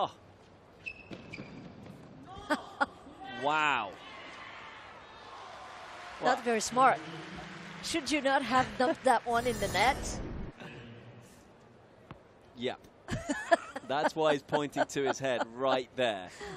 Oh. wow. Not very smart. Should you not have dumped that one in the net? Yeah. That's why he's pointing to his head right there.